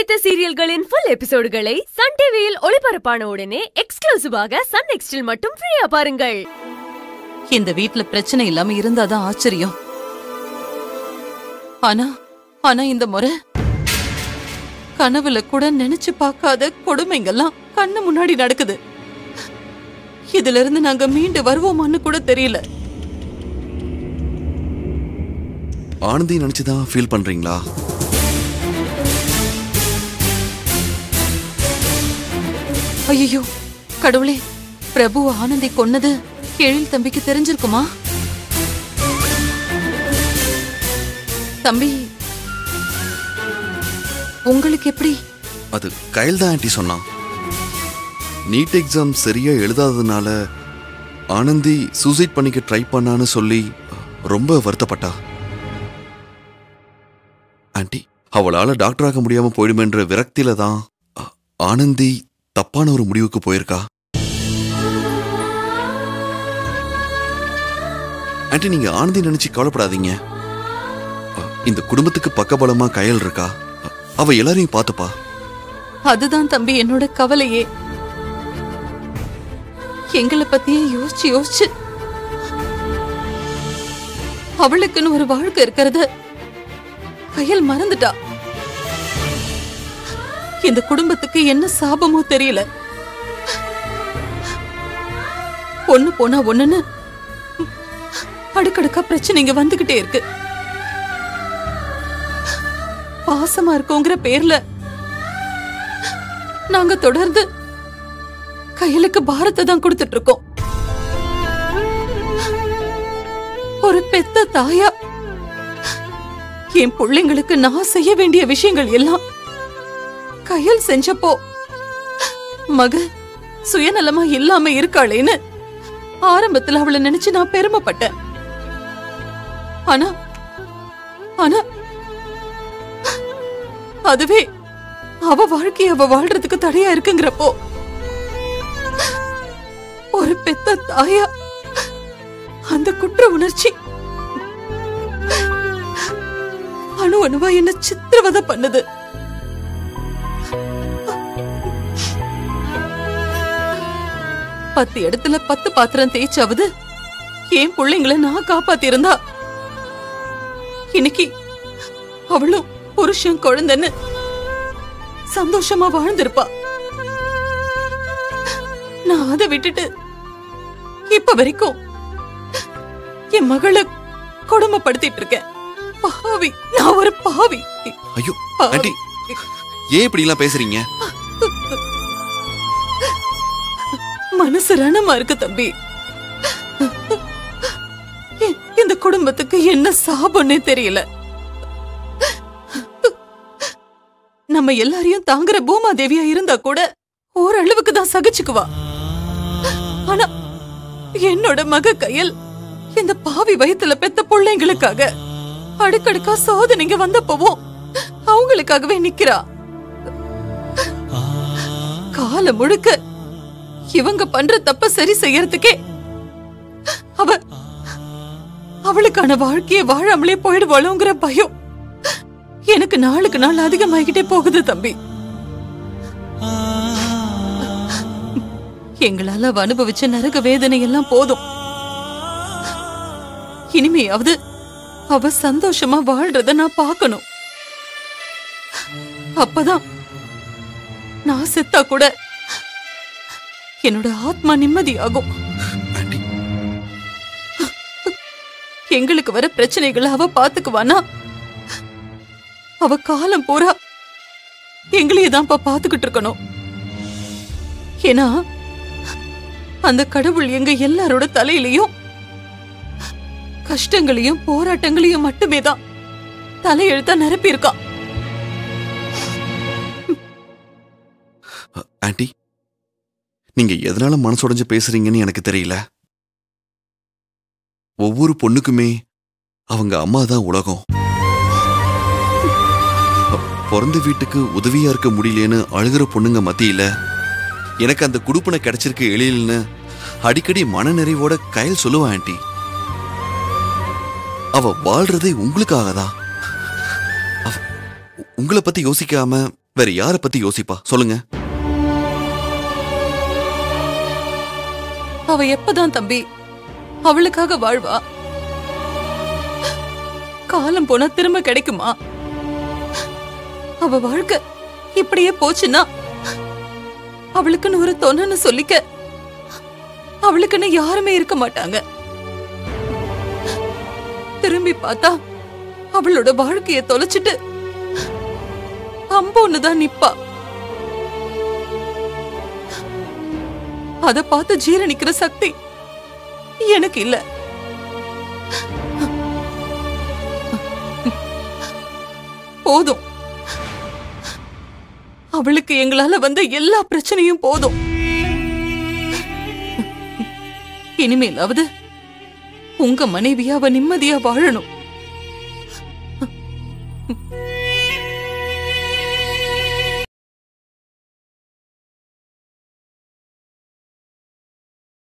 பிடித்த சீரியல்களின் full எபிசோடுகளை Sun டிவியில் ஒளிபரப்பான உடனே எக்ஸ்க்ளூசிவாக சன் நெக்ஸ்டில் மட்டும் ஃப்ரீயா பாருங்கள். இந்த வீட்ல பிரச்சனை இல்லாம இருந்தாதான் ஆச்சரியம். ஆனா ஆனா இந்த முறை கனவுல கூட நினைச்சு பார்க்காத கொடுமைங்கெல்லாம் கண்ணு முன்னாடி நடக்குது. இதுல இருந்து நாங்க மீண்டு வருவோமான்னு கூட தெரியல. ஆனந்தி நினைச்சுதான் ஃபீல் பண்றீங்களா? ஐயோ கடவுளே பிரபு ஆனந்தி கொன்னது எழில் தம்பிக்கு தெரிஞ்சிருக்குமா? தம்பி உங்களுக்கு எப்படி? அது கையில் தான் ஆண்டி சொன்னான். நீட் எக்ஸாம் சரியா எழுதாததுனால ஆனந்தி சூசைட் பண்ணிக்க ட்ரை பண்ணான்னு சொல்லி ரொம்ப வருத்தப்பட்டா. ஆண்டி அவளால டாக்டர் ஆக முடியாம போயிடுமென்ற விரக்தியில தான் ஆனந்தி தப்பான ஒரு முடிவுக்கு போயிருக்கா? ஆண்டி நீங்க ஆனந்தி நினைச்சு கவலைப்படாதீங்க. இந்த குடும்பத்துக்கு பக்கபலமா கையல் இருக்கா? அவ எல்லாரையும் பார்த்துப்பா. அதுதான் தம்பி என்னோட கவலையே. எங்களை பத்தியே யோசிச்சு யோசிச்சு. அவளுக்குன்னு ஒரு வாழ்க்கை இருக்கிறத. கையல் மறந்துட்டா. இந்த குடும்பத்துக்கு என்ன சாபமோ தெரியல. ஒண்ணு போனா ஒண்ணுன்னு அடுக்கடுக்கா பிரச்சனைங்க வந்துகிட்டே இருக்கு. பாசமா இருக்கோங்கிற பேர்ல நாங்க தொடர்ந்து கையலுக்கு பாரத்தை தான் கொடுத்துட்டு இருக்கோம். ஒரு பெத்த தாயா என் பிள்ளைங்களுக்கு நான் செய்ய வேண்டிய விஷயங்கள் எல்லாம் கையல் செஞ்சப்போ. மக சுயநலமா இல்லாம இருக்காளேன்னு ஆரம்பத்துல அவளை நினைச்சு நான் பெருமைப்பட்டேன். ஆனா ஆனா அதுவே அவ வாழ்க்கைய அவ வாழ்றதுக்கு தடையா இருக்குங்கிறப்போ ஒரு பெத்த தாயா அந்த குற்ற உணர்ச்சி அணு அணுவா என்ன சித்திரவதை பண்ணுது. பத்து இடத்துல பத்து பாத்திரம் தேய்ச்சாவது என் பிள்ளைங்களை நான் காப்பாத்தி இருந்தா இன்னைக்கு அவளும் புருஷன் குழந்தைன்னு சந்தோஷமா வாழ்ந்திருப்பா. நான் அதை விட்டுட்டு இப்ப வரைக்கும் என் மகளை கொடுமைப்படுத்திட்டு இருக்கேன். பாவி நான் ஒரு பாவி. ஐயோ. ஆண்டி ஏன் இப்படி எல்லாம் பேசுறீங்க? மனசு ரணமா இருக்கு தம்பி. இந்த குடும்பத்துக்கு என்ன சாபம்னே தெரியல. நம்ம எல்லாரையும் தாங்குற பூமாதேவியா இருந்தா கூட ஓரளவுக்கு தான் சகிச்சுக்குவா. ஆனா என்னோட மக கையல் இந்த பாவி வயத்துல பெத்த பிள்ளைங்களுக்காக அடுக்கடுக்கா சோதனைங்க வந்தப்பவும் அவங்களுக்காகவே நிக்கிறா. காலம் முழுக்க இவங்க பண்ற தப்ப சரி செய்யறதுக்கே அவ அவளுக்கான வாழ்க்கைய வாழாமலே போயிடுவாளோங்கிற பயம் எனக்கு நாளுக்கு நாள் அதிகமாகிட்டே போகுது தம்பி. எங்களால அவ அனுபவிச்ச நரக வேதனை எல்லாம் போதும். இனிமையாவது அவ சந்தோஷமா வாழ்றத நான் பார்க்கணும். அப்பதான் நான் செத்தா கூட என்னோட ஆத்மா நிம்மதியாகும். எங்களுக்கு வர பிரச்சனைகளை அவ பாத்துக்குவானா? அவ காலம் போறா எங்களையே தான்ப்பா பாத்துக்கிட்டு இருக்கணும். ஏன்னா அந்த கடவுள் எங்க எல்லாரோட தலையிலையும் கஷ்டங்களையும் போராட்டங்களையும் மட்டுமே தான் தலையெழுத்தா நிரப்பியிருக்கான் ஆண்டி. நீங்க எதனால மனசுடைஞ்சு பேசுறீங்கன்னு எனக்கு தெரியல. ஒவ்வொரு பொண்ணுக்குமே அவங்க அம்மா தான் உலகம். பிறந்த வீட்டுக்கு உதவியா இருக்க முடியலன்னு அழுகிற பொண்ணுங்க மத்தியில எனக்கு அந்த குடுப்பனை கிடைச்சிருக்கு எழில்னு அடிக்கடி மனநிறைவோட கையில் சொல்லுவா ஆண்டி. அவ வாழ்றதே உங்களுக்காக தான். உங்களை பத்தி யோசிக்காம வேற யாரை பத்தி யோசிப்பா? சொல்லுங்க. அவ எப்பதான் தம்பி? அவளுக்காக வாழ்வா? காலம் போனா திரும்ப கிடைக்குமா? அவ வாழ்க்கை இப்படியே போச்சுன்னா அவளுக்குன்னு ஒரு தொன்னு சொல்லிக்க அவளுக்குன்னு யாருமே இருக்க மாட்டாங்க. திரும்பி பார்த்தா அவளோட வாழ்க்கைய தொலைச்சிட்டு அம்பு ஒண்ணுதான் நிப்பா. அதை பார்த்து ஜீரணிக்கிற சக்தி எனக்கு இல்ல. போதும். அவளுக்கு எங்களால வந்த எல்லா பிரச்சனையும் போதும். இனிமேலாவது உங்க மனைவியாவ நிம்மதியா வாழணும்.